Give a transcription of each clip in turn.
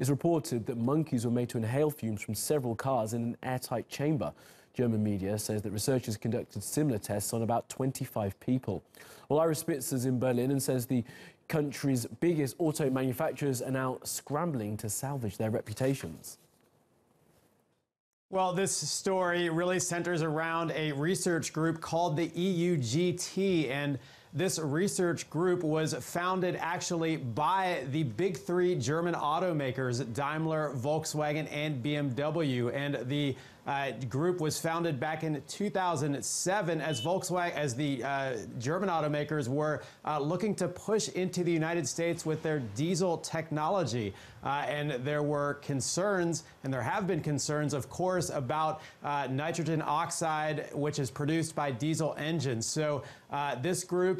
It's reported that monkeys were made to inhale fumes from several cars in an airtight chamber. German media says that researchers conducted similar tests on about 25 people. Well, Ira Spitzer is in Berlin and says the country's biggest auto manufacturers are now scrambling to salvage their reputations. Well, this story really centers around a research group called the EUGT, and this research group was founded actually by the big three German automakers, Daimler, Volkswagen, and BMW. And the uh, group was founded back in 2007 as Volkswagen, as the uh, German automakers were uh, looking to push into the United States with their diesel technology. Uh, and there were concerns, and there have been concerns, of course, about uh, nitrogen oxide, which is produced by diesel engines. So uh, this group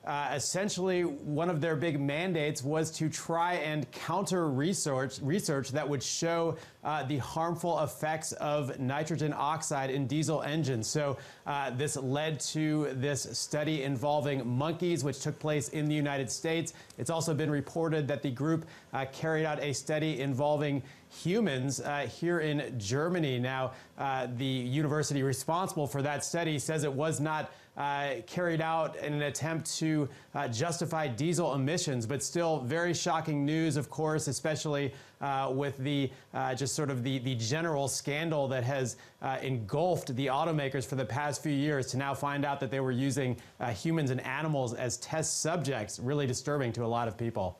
uh, essentially one of their big mandates was to try and counter research research that would show uh, the harmful effects of nitrogen oxide in diesel engines. So uh, this led to this study involving monkeys, which took place in the United States. It's also been reported that the group uh, carried out a study involving humans uh, here in Germany. Now, uh, the university responsible for that study says it was not uh, carried out in an attempt to uh, justify diesel emissions, but still very shocking news, of course, especially uh, with the uh, just sort of the, the general scandal that has uh, engulfed the automakers for the past few years to now find out that they were using uh, humans and animals as test subjects, really disturbing to a lot of people.